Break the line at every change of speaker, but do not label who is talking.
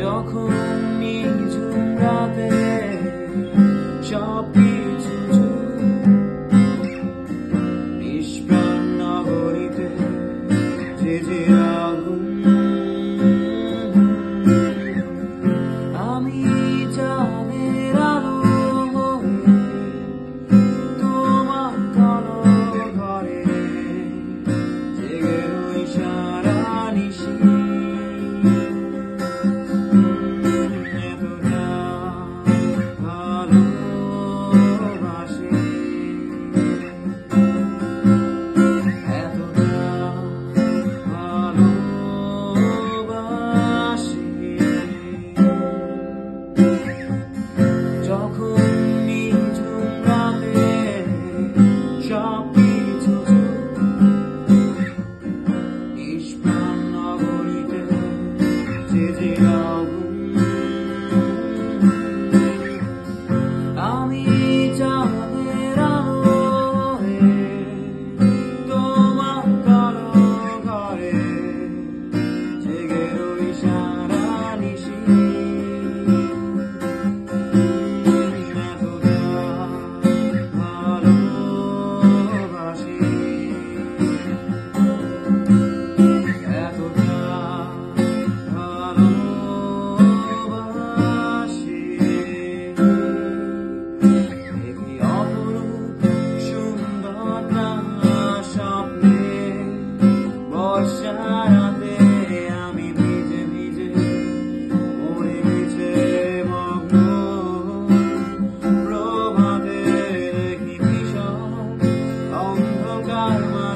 যখন নিঝুম রাতে সব কিছু নিষ্প্রাণ নগরীতে Did my mind.